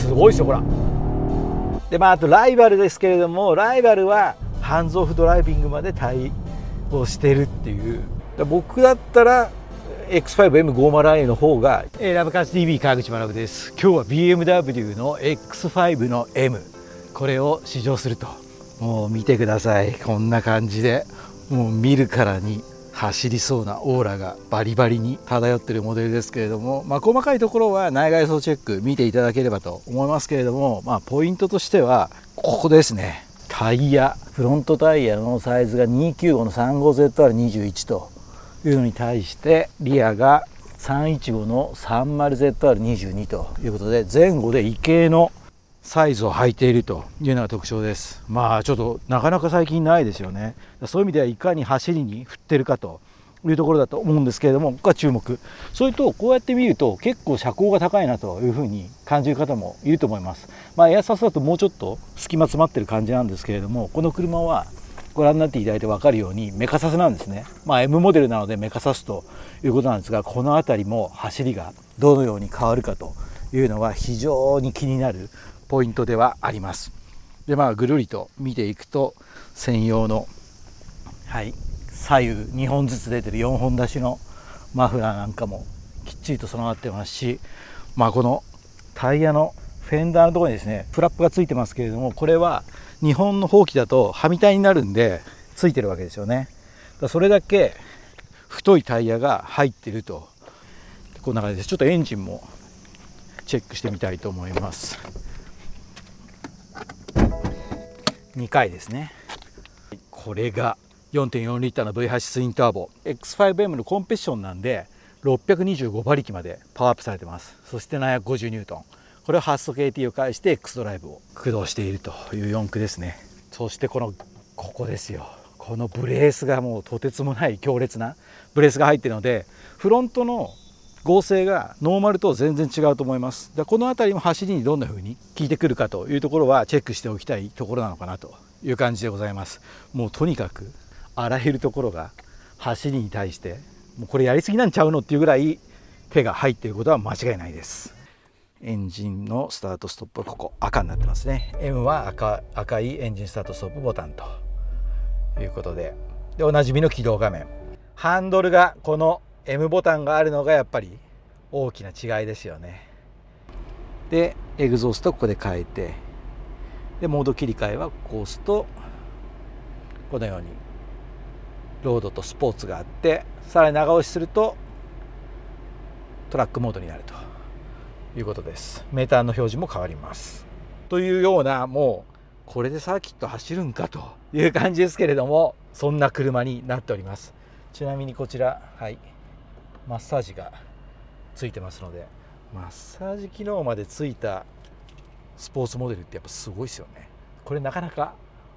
すごいですよほら。でまああとライバルですけれどもライバルはハンズオフドライビングまで対応してるっていう。僕だったら X5M50i の方が、えー、ラブカース TV 川口学です。今日は BMW の X5 の M これを試乗すると。もう見てください。こんな感じでもう見るからに。走りそうなオーラがバリバリに漂ってるモデルですけれども、まあ、細かいところは内外装チェック見ていただければと思いますけれども、まあ、ポイントとしてはここですね。タイヤフロントタイヤのサイズが295の 35ZR21 というのに対してリアが315の 30ZR22 ということで前後で異形のサイズを履いているというのが特徴です。まあちょっとなかなか最近ないですよね。そういう意味ではいかに走りに振ってるかというところだと思うんですけれどもここが注目。それとこうやって見ると結構車高が高いなというふうに感じる方もいると思います。まあエアサスだともうちょっと隙間詰まってる感じなんですけれどもこの車はご覧になっていただいて分かるようにメカサスなんですね、まあ、M モデルなのでメカサスということなんですがこの辺りも走りがどのように変わるかというのは非常に気になるポイントではあります。でまあぐるりと見ていくと専用のはい左右2本ずつ出てる4本出しのマフラーなんかもきっちりと備わってますしまあこのタイヤのフェンダーのところにですねフラップがついてますけれどもこれは日本のほうきだとはみたいになるんでついてるわけですよね。だそれだけ太いタイヤが入ってると。こんな感じです。ちょっとエンジンもチェックしてみたいと思います。2回ですね。これが4.4リッターの V8 ツインターボ。X5M のコンペッションなんで625馬力までパワーアップされてます。そして750ニュートン。これを発速 AT を介して X ドライブを駆動しているという4駆ですね。そしてこのここですよ。このブレースがもうとてつもない強烈なブレースが入っているのでフロントの合成がノーマルと全然違うと思います。でこの辺りも走りにどんな風に効いてくるかというところはチェックしておきたいところなのかなという感じでございます。もうとにかくあらゆるところが走りに対してもうこれやりすぎなんちゃうのっていうぐらい手が入っていることは間違いないです。エンジンのスタートストップはここ赤になってますね。M は赤赤いエンジンスタートストップボタンということで。でおなじみの起動画面。ハンドルがこの M ボタンがあるのがやっぱり大きな違いですよね。でエグゾーストここで変えてでモード切り替えはこう押すとこのようにロードとスポーツがあってさらに長押しするとトラックモードになるということです。メーターの表示も変わります。というようなもうこれでサーキット走るんかという感じですけれどもそんな車になっております。ちなみにこちらはい。マッサージがついてますのでマッサージ機能までついたスポーツモデルってやっぱすごいですよね。これなかなか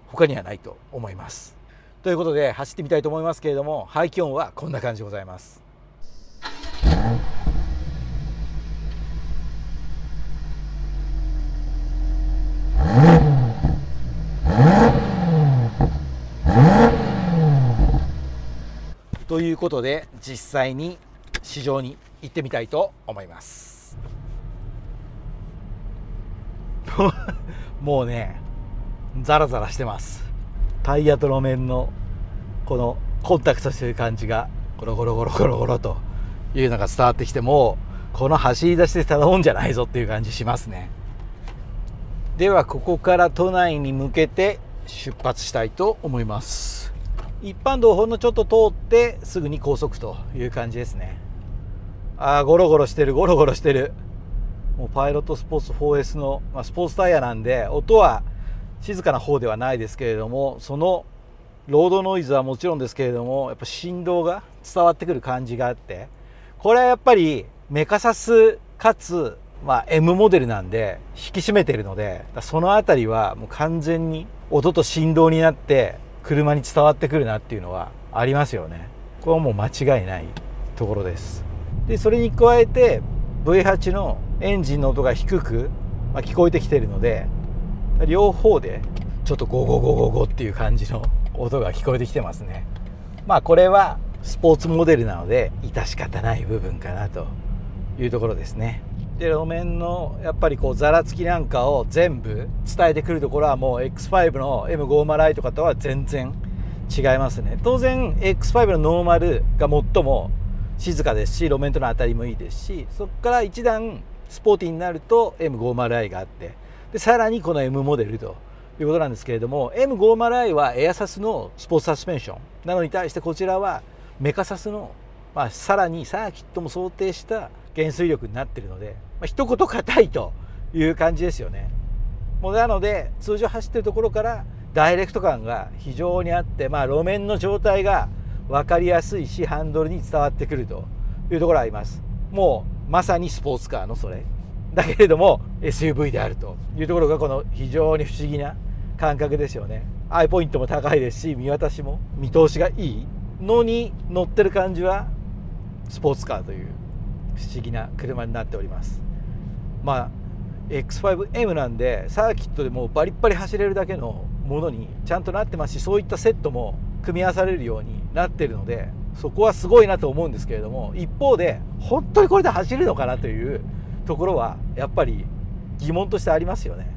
他にはないと思います。ということで走ってみたいと思いますけれども排気音はこんな感じでございます。ということで実際に市場に行ってみたいと思います。もうねザラザラしてます。タイヤと路面のこのコンタクトしてる感じがゴロゴロゴロゴロゴロというのが伝わってきてもこの走り出しでただもんじゃないぞっていう感じしますね。ではここから都内に向けて出発したいと思います。一般道ほんのちょっと通ってすぐに高速という感じですね。あーゴロゴロしてるゴロゴロしてる。もうパイロットスポーツ 4S の、まあ、スポーツタイヤなんで音は静かな方ではないですけれどもそのロードノイズはもちろんですけれどもやっぱ振動が伝わってくる感じがあってこれはやっぱりメカサスかつ、まあ、M モデルなんで引き締めてるのでその辺りはもう完全に音と振動になって車に伝わってくるなっていうのはありますよね。これはもう間違いないところです。でそれに加えて V8 のエンジンの音が低く、まあ、聞こえてきてるので両方でちょっとゴゴゴゴゴっていう感じの 音が聞こえてきてますね。まあこれはスポーツモデルなので致し方ない部分かなというところですね。で路面のやっぱりこうざらつきなんかを全部伝えてくるところはもう X5 の M50i とかとは全然違いますね。当然 X5 のノーマルが最も静かですし路面との当たりもいいですしそこから一段スポーティーになると M50i があってでさらにこの M モデルということなんですけれども M50i はエアサスのスポーツサスペンションなのに対してこちらはメカサスの、まあ、さらにサーキットも想定した減衰力になってるので、まあ、一言硬いという感じですよね。もうなので通常走ってるところからダイレクト感が非常にあって、まあ、路面の状態が分かりやすいしハンドルに伝わってくるというところがあります。もうまさにスポーツカーのそれ。だけれども SUV であるというところがこの非常に不思議な感覚ですよね。アイポイントも高いですし見渡しも見通しがいいのに乗ってる感じはスポーツカーという不思議な車になっております。まあ X5M なんでサーキットでもバリッバリ走れるだけのものにちゃんとなってますしそういったセットも組み合わされるようになってるのでそこはすごいなと思うんですけれども一方で本当にこれで走るのかなというところはやっぱり疑問としてありますよね。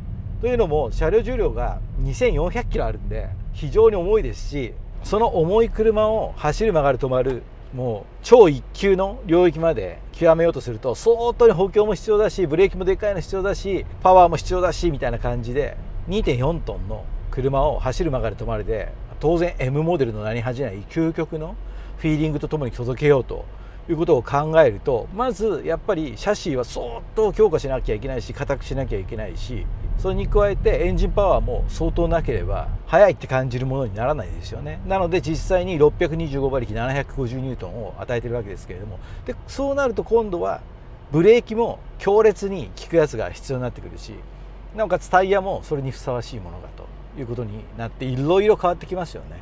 というのも車両重量が2400キロあるんで非常に重いですしその重い車を走る曲がる止まるもう超一級の領域まで極めようとすると相当に補強も必要だしブレーキもでかいの必要だしパワーも必要だしみたいな感じで2.4トンの車を走る曲がる止まるで当然 M モデルの名に恥じない究極のフィーリングとともに届けようということを考えるとまずやっぱりシャシーは相当強化しなきゃいけないし硬くしなきゃいけないしそれに加えてエンジンパワーも相当なければ速いって感じるものにならないですよね。なので実際に625馬力750ニュートンを与えてるわけですけれどもでそうなると今度はブレーキも強烈に効くやつが必要になってくるしなおかつタイヤもそれにふさわしいものだと。いうことになっていろいろ変わってきますよね。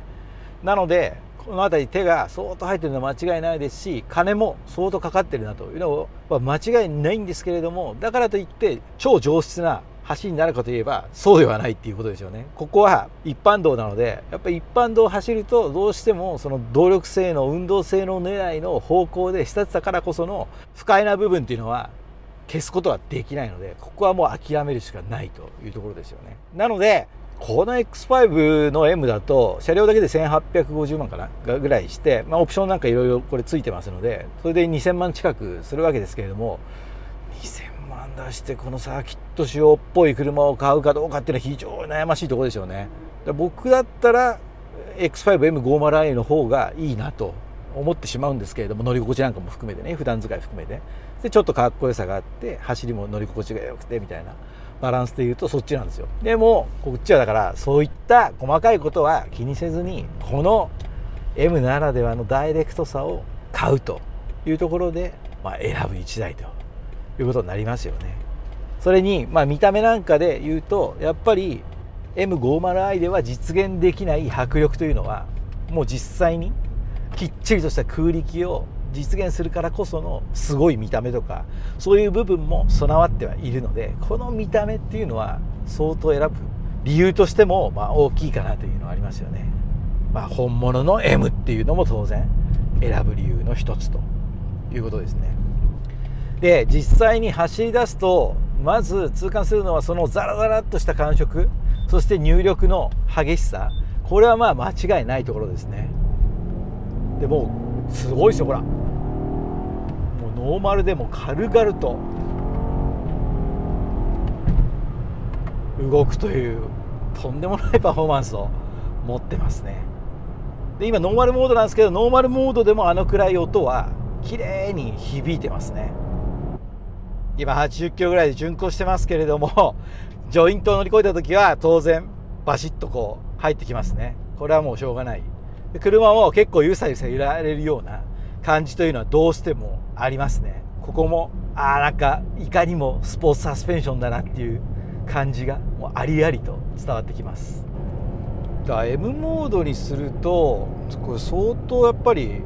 なのでこの辺り手が相当入ってるのは間違いないですし金も相当かかってるなというのは間違いないんですけれどもだからといって超上質な橋になるかといえばそうではないっていうことですよね。ここは一般道なのでやっぱり一般道を走るとどうしてもその動力性能運動性能狙いの方向で仕立てたからこその不快な部分っていうのは消すことはできないのでここはもう諦めるしかないというところですよね。なのでこの X5 の M だと車両だけで1850万かな？ぐらいして、まあ、オプションなんかいろいろこれついてますのでそれで2000万近くするわけですけれども2000万出してこのサーキット仕様っぽい車を買うかどうかっていうのは非常に悩ましいところですよね。僕だったら X5M50i の方がいいなと思ってしまうんですけれども乗り心地なんかも含めてね普段使い含めてでちょっとかっこよさがあって走りも乗り心地が良くてみたいな。バランスでいうとそっちなんですよ。でもこっちはだからそういった細かいことは気にせずにこの M ならではのダイレクトさを買うというところで、まあ、選ぶ1台ということになりますよね。それに、まあ、見た目なんかで言うとやっぱり M50i では実現できない迫力というのはもう実際にきっちりとした空力を実現するからこそのすごい見た目とかそういう部分も備わってはいるのでこの見た目っていうのは相当選ぶ理由としてもまあ大きいかなというのはありますよね。まあ、本物の M っていうのも当然選ぶ理由の一つということですね。で実際に走り出すとまず痛感するのはそのザラザラっとした感触そして入力の激しさこれはまあ間違いないところですね。でもすごいですよほらノーマルでも軽々と動くというとんでもないパフォーマンスを持ってますね。で今ノーマルモードなんですけどノーマルモードでもあのくらい音は綺麗に響いてますね。今80キロぐらいで巡航してますけれども ジョイントを乗り越えた時は当然バシッとこう入ってきますね。これはもうしょうがない。車も結構ゆさゆさ揺られるような。感じというのはどうしてもありますね。ここもああなんかいかにもスポーツサスペンションだなっていう感じがもうありありと伝わってきます。だ M モードにするとこれ相当やっぱり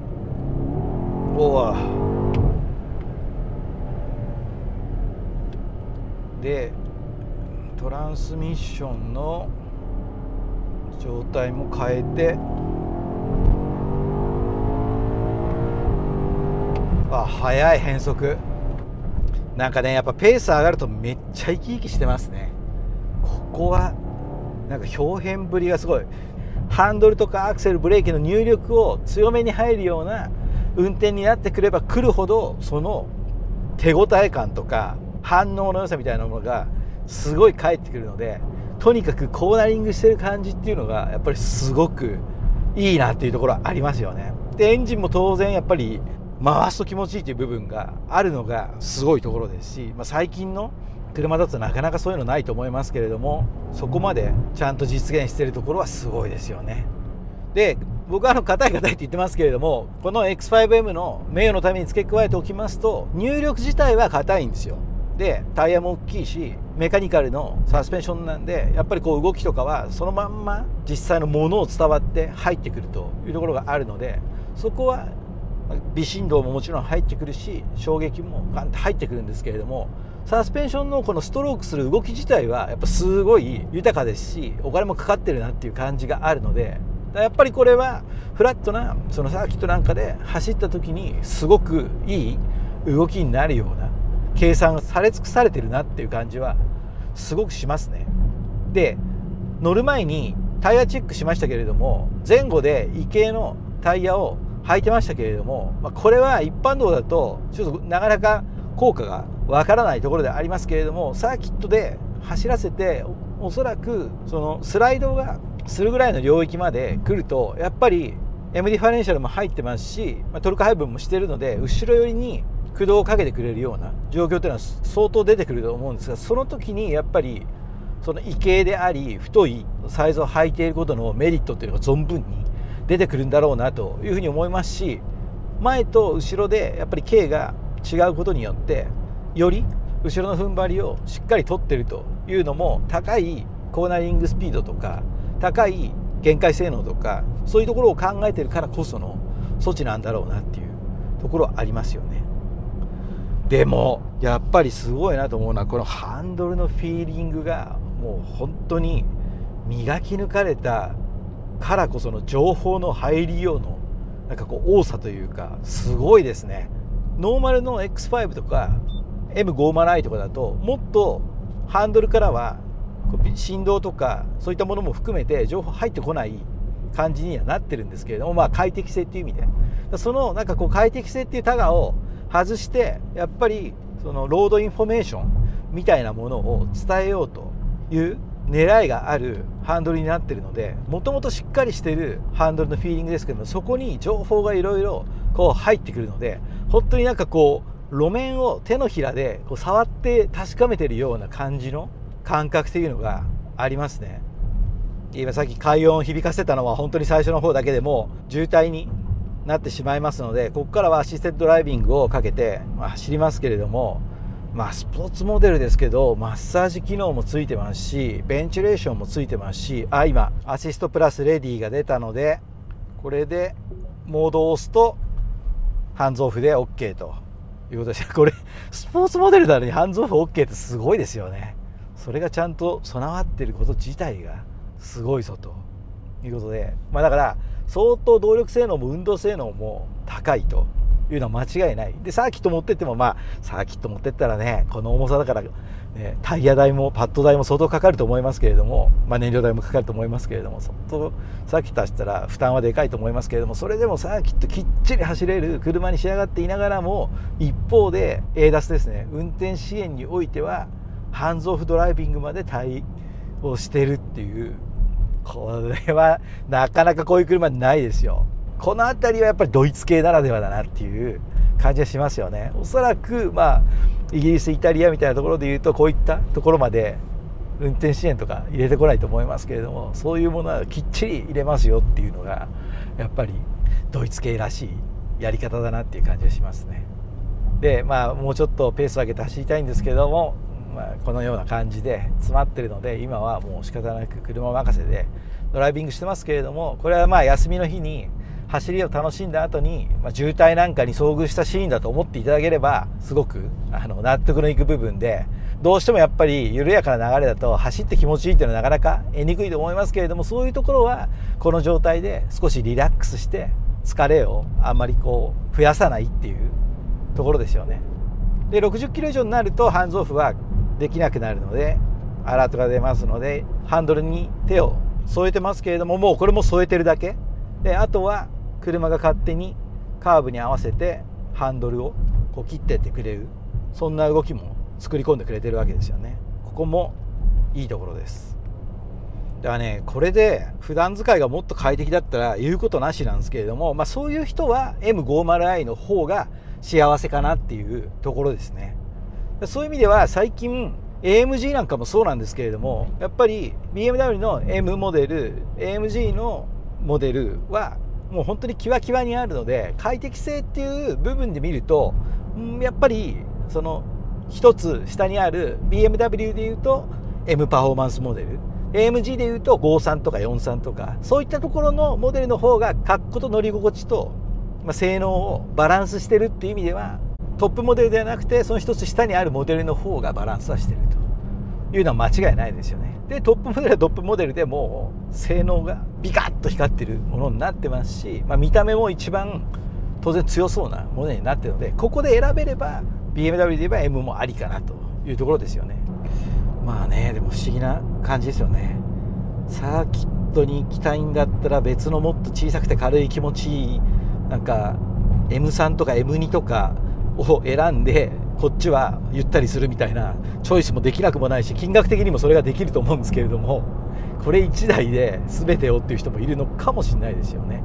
おわ。でトランスミッションの状態も変えてあ速い変速なんかねやっぱペース上がるとめっちゃ生き生きしてますね。ここはなんか表変ぶりがすごい。ハンドルとかアクセルブレーキの入力を強めに入るような運転になってくればくるほどその手応え感とか反応の良さみたいなものがすごい返ってくるのでとにかくコーナリングしてる感じっていうのがやっぱりすごくいいなっていうところはありますよね。でエンジンも当然やっぱり回すと気持ちいいという部分があるのがすごいところですし、まあ、最近の車だとなかなかそういうのないと思いますけれどもそこまでちゃんと実現してるところはすごいですよね。で僕はあの硬い硬いって言ってますけれどもこの X5M の名誉のために付け加えておきますと入力自体は硬いんですよ。でタイヤも大きいしメカニカルのサスペンションなんでやっぱりこう動きとかはそのまんま実際のものを伝わって入ってくるというところがあるのでそこは微振動ももちろん入ってくるし衝撃もガンって入ってくるんですけれどもサスペンションのこのストロークする動き自体はやっぱすごい豊かですしお金もかかってるなっていう感じがあるのでやっぱりこれはフラットなそのサーキットなんかで走った時にすごくいい動きになるような計算され尽くされてるなっていう感じはすごくしますね。で乗る前にタイヤチェックしましたけれども前後で異形のタイヤを履いてましたけれども、まあ、これは一般道だとちょっとなかなか効果がわからないところでありますけれどもサーキットで走らせておそらくそのスライドがするぐらいの領域まで来るとやっぱり M ディファレンシャルも入ってますし、ま、トルク配分もしてるので後ろ寄りに駆動をかけてくれるような状況というのは相当出てくると思うんですがその時にやっぱりその異径であり太いサイズを履いていることのメリットっていうのが存分に出てくるんだろうなというふうに思いますし前と後ろでやっぱり径が違うことによってより後ろの踏ん張りをしっかり取ってるというのも高いコーナリングスピードとか高い限界性能とかそういうところを考えてるからこその措置なんだろうなっていうところはありますよね。でもやっぱりすごいなと思うのはこのハンドルのフィーリングがもう本当に磨き抜かれたからこその情報の入りようのなんかこう多さというかすごいですね。ノーマルの X5 とか M50i とかだともっとハンドルからは振動とかそういったものも含めて情報入ってこない感じにはなってるんですけれどもまあ快適性っていう意味で。そのなんかこう快適性っていうタガを外してやっぱりそのロードインフォメーションみたいなものを伝えようという狙いがあるハンドルになってるのでもともとしっかりしてるハンドルのフィーリングですけどもそこに情報がいろいろこう入ってくるので本当になんかこう路面を手のひらでこう触って確かめてるような感じの感覚っていうのがありますね。今さっき快音を響かせたのは本当に最初の方だけでも渋滞になってしまいますのでここからはアシステッドドライビングをかけて、走りますけれどもまあスポーツモデルですけどマッサージ機能もついてますしベンチレーションもついてますしあ今アシストプラスレディが出たのでこれでモードを押すとハンズオフで OK と。いうことで これスポーツモデルなのにハンズオフ OK ってすごいですよね。それがちゃんと備わってること自体がすごいぞと。いうことでまあだから相当動力性能も運動性能も高いと。いうのは間違いない。でサーキット持ってってもまあサーキット持ってったらねこの重さだから、ね、タイヤ代もパッド代も相当かかると思いますけれども、まあ、燃料代もかかると思いますけれども相当サーキット走ったら負担はでかいと思いますけれどもそれでもサーキットきっちり走れる車に仕上がっていながらも一方で ADAS ですね運転支援においてはハンズオフドライビングまで対応してるっていうこれはなかなかこういう車ないですよ。この辺りはやっぱりドイツ系ならではだなっていう感じがしますよね。おそらくまあイギリスイタリアみたいなところでいうとこういったところまで運転支援とか入れてこないと思いますけれどもそういうものはきっちり入れますよっていうのがやっぱりドイツ系らしいやり方だなっていう感じがしますね。でまあもうちょっとペースを上げて走りたいんですけれども、まあ、このような感じで詰まってるので今はもう仕方なく車任せでドライビングしてますけれどもこれはまあ休みの日に走りを楽しんだ後に、まあ、渋滞なんかに遭遇したシーンだと思っていただければすごくあの納得のいく部分でどうしてもやっぱり緩やかな流れだと走って気持ちいいっていうのはなかなか得にくいと思いますけれどもそういうところはこの状態で少しリラックスして疲れをあんまりこう増やさないっていうところですよね。で60キロ以上になるとハンズオフはできなくなるのでアラートが出ますのでハンドルに手を添えてますけれどももうこれも添えてるだけであとは車が勝手にカーブに合わせてハンドルをこう切ってってくれるそんな動きも作り込んでくれてるわけですよね。ここもいいところです。だからねこれで普段使いがもっと快適だったら言うことなしなんですけれども、まあ、そういう人は M50i の方が幸せかなっていうところですね。そういう意味では最近 AMG なんかもそうなんですけれどもやっぱり BMW の M モデル AMG のモデルはもう本当にキワキワにあるので快適性っていう部分で見るとやっぱりその一つ下にある BMW でいうと M パフォーマンスモデル AMG でいうと53とか43とかそういったところのモデルの方が格好と乗り心地と、ま、性能をバランスしてるっていう意味ではトップモデルではなくてその一つ下にあるモデルの方がバランスはしてると。いうのは間違いないですよね。でトップモデルはトップモデルでも性能がビカッと光ってるものになってますし、まあ、見た目も一番当然強そうなものになってるのでここで選べれば BMW で言えば M もありかなというところですよね。まあねでも不思議な感じですよね。サーキットに行きたいんだったら別のもっと小さくて軽い気持ちいいなんか M3 とか M2 とかを選んでこっちはゆったりするみたいなチョイスもできなくもないし金額的にもそれができると思うんですけれどもこれ1台で全てをっていう人もいるのかもしれないですよね。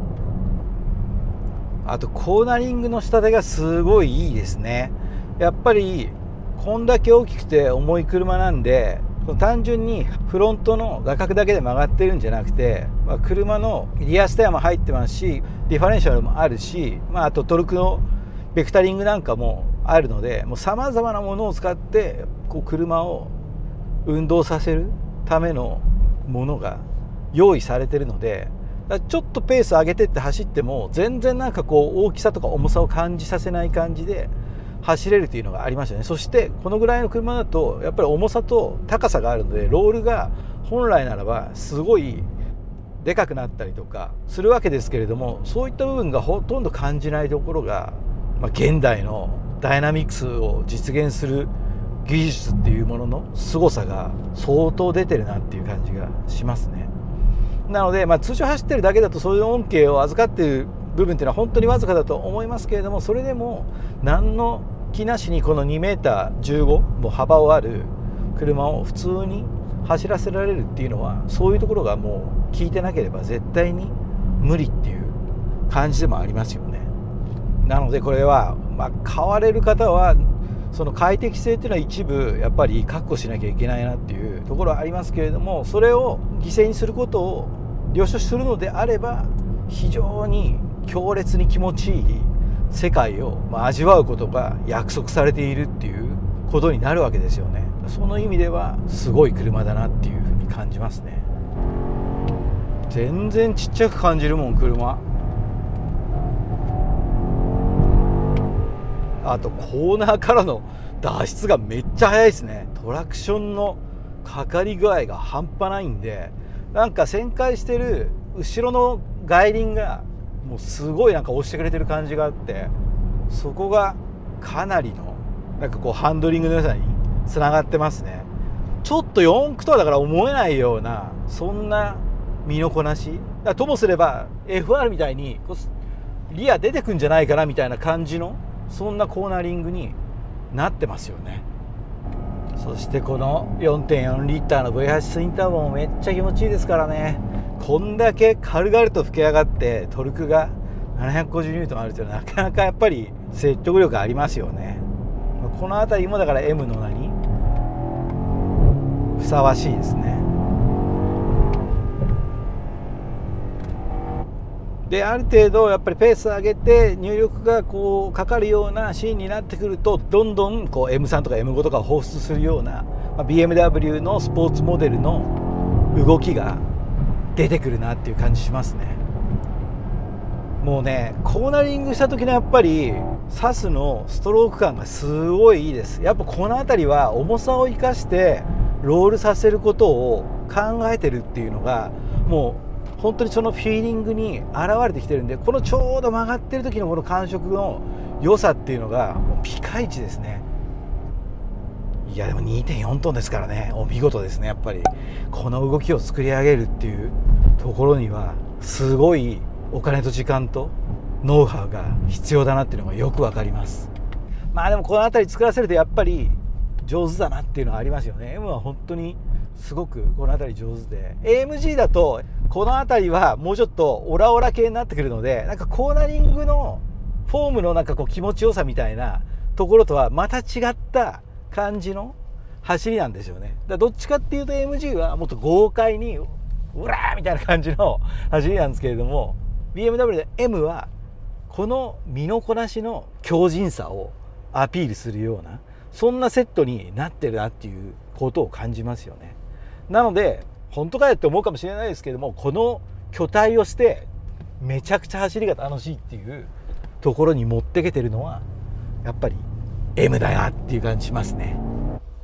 あとコーナリングの仕立てがすごいいいですね。やっぱりこんだけ大きくて重い車なんで単純にフロントの画角だけで曲がってるんじゃなくて、まあ、車のリアスタイヤも入ってますしディファレンシャルもあるし、まあ、あとトルクのベクタリングなんかもあるのでさまざまなものを使ってこう車を運動させるためのものが用意されてるのでちょっとペース上げてって走っても全然なんかこう大きさとか重さを感じさせない感じで走れるというのがありましたね。そしてこのぐらいの車だとやっぱり重さと高さがあるのでロールが本来ならばすごいでかくなったりとかするわけですけれどもそういった部分がほとんど感じないところが、まあ、現代のダイナミクスを実現する技術っていうものの凄さが相当出てるなっていう感じがしますね。なので、まあ、通常走ってるだけだとそういう恩恵を預かっている部分っていうのは本当にわずかだと思いますけれどもそれでも何の気なしにこの 2m15 も幅をある車を普通に走らせられるっていうのはそういうところがもう効いてなければ絶対に無理っていう感じでもありますよね。なのでこれは、まあ、買われる方はその快適性っていうのは一部やっぱり確保しなきゃいけないなっていうところはありますけれどもそれを犠牲にすることを了承するのであれば非常に強烈に気持ちいい世界を味わうことが約束されているっていうことになるわけですよね。その意味ではすごい車だなっていうふうに感じますね。全然ちっちゃく感じるもん車。あとコーナーからの脱出がめっちゃ速いですね。トラクションのかかり具合が半端ないんでなんか旋回してる後ろの外輪がもうすごいなんか押してくれてる感じがあってそこがかなりのなんかこうハンドリングの良さにつながってますね。ちょっと4駆とはだから思えないようなそんな身のこなし。ともすれば FR みたいにリア出てくんじゃないかなみたいな感じのそんなコーナリングになってますよね。そしてこの4.4リッターの V8 スインターボもめっちゃ気持ちいいですからね。こんだけ軽々と吹き上がってトルクが750ニュートンあるというのはなかなかやっぱり説得力ありますよね。この辺りもだから M の名にふさわしいですね。である程度やっぱりペース上げて入力がこうかかるようなシーンになってくるとどんどんこう M3 とか M5 とかを放出するような、まあ、BMW のスポーツモデルの動きが出てくるなっていう感じしますね。もうねコーナリングした時のやっぱりサスのストローク感がすごいいいです。やっぱこの辺りは重さを生かしてロールさせることを考えてるっていうのがもう本当にそのフィーリングに現れてきてるんでこのちょうど曲がってる時のこの感触の良さっていうのがもうピカイチですね。いやでも2.4トンですからね。お見事ですねやっぱり。この動きを作り上げるっていうところにはすごいお金と時間とノウハウが必要だなっていうのがよくわかります。まあでもこの辺り作らせるとやっぱり上手だなっていうのはありますよね。M は本当にすごくこの辺り上手で。AMG だとこの辺りはもうちょっとオラオラ系になってくるのでなんかコーナリングのフォームのなんかこう気持ちよさみたいなところとはまた違った感じの走りなんですよね。だどっちかっていうと AMG はもっと豪快にうらーみたいな感じの走りなんですけれども BMW で M はこの身のこなしの強靭さをアピールするようなそんなセットになってるなっていうことを感じますよね。なので本当かよって思うかもしれないですけどもこの巨体をしてめちゃくちゃ走りが楽しいっていうところに持ってけてるのはやっぱり M だなっていう感じしますね。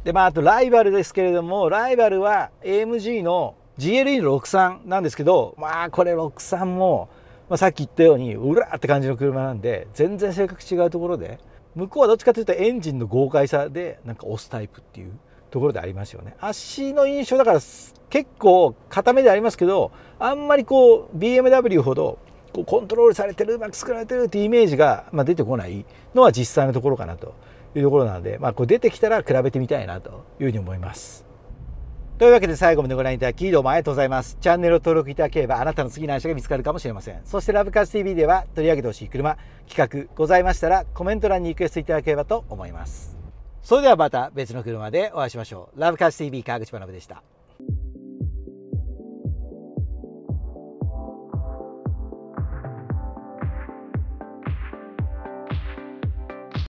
でまああとライバルですけれどもライバルは AMG の GLE の63なんですけどまあこれ63も、まあ、さっき言ったようにうらって感じの車なんで全然性格違うところで向こうはどっちかというとエンジンの豪快さでなんか押すタイプっていうところでありますよね足の印象だから結構固めでありますけどあんまりこう BMW ほどこうコントロールされてるうまく作られてるっていうイメージが、まあ、出てこないのは実際のところかなというところなので、まあ、こう出てきたら比べてみたいなというふうに思います。というわけで最後までご覧いただきどうもありがとうございます。チャンネル登録いただければあなたの次の話が見つかるかもしれません。そしてラブカース TV では取り上げてほしい車、企画ございましたらコメント欄にリクエストいただければと思います。それではまた別の車でお会いしましょう。ラブカース TV 川口学でした。